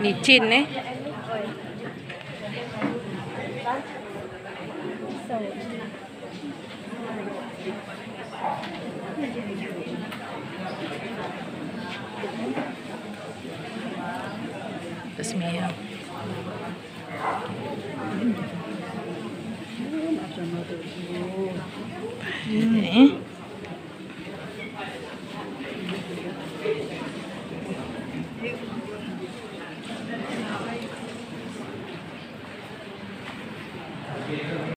licin nih, Das Meer. Yeah.